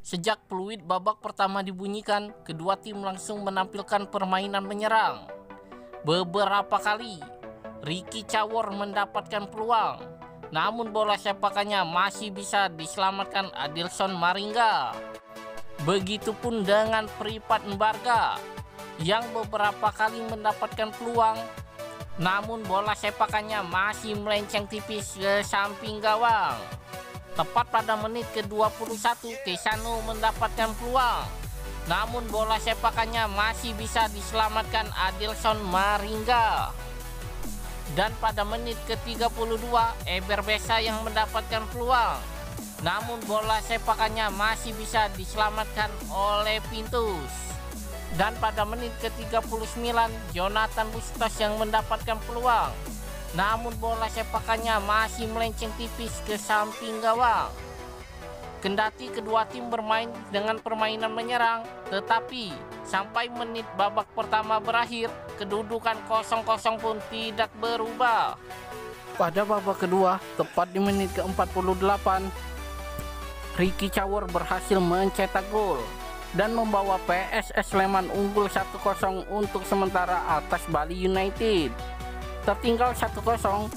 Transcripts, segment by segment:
Sejak peluit babak pertama dibunyikan, kedua tim langsung menampilkan permainan menyerang. Beberapa kali, Ricky Cawor mendapatkan peluang, namun bola sepakannya masih bisa diselamatkan Adilson Maringga. Begitupun dengan Pripat Mbarga yang beberapa kali mendapatkan peluang, namun bola sepakannya masih melenceng tipis ke samping gawang. Tepat pada menit ke-21, Kesano mendapatkan peluang. Namun bola sepakannya masih bisa diselamatkan Adilson Maringga. Dan pada menit ke-32, Eber Besa yang mendapatkan peluang. Namun bola sepakannya masih bisa diselamatkan oleh Pintus. Dan pada menit ke-39, Jonathan Bustos yang mendapatkan peluang namun bola sepakannya masih melenceng tipis ke samping gawang. Kendati kedua tim bermain dengan permainan menyerang, tetapi sampai menit babak pertama berakhir, kedudukan kosong-kosong pun tidak berubah. Pada babak kedua, tepat di menit ke-48, Ricky Cawor berhasil mencetak gol dan membawa PSS Sleman unggul 1-0 untuk sementara atas Bali United. Tertinggal 1-0,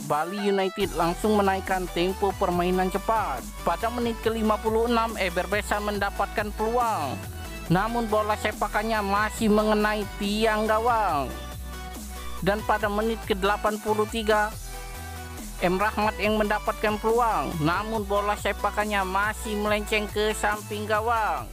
Bali United langsung menaikkan tempo permainan cepat. Pada menit ke-56, Eber Besa mendapatkan peluang. Namun bola sepakannya masih mengenai tiang gawang. Dan pada menit ke-83, M. Rahmat yang mendapatkan peluang. Namun bola sepakannya masih melenceng ke samping gawang.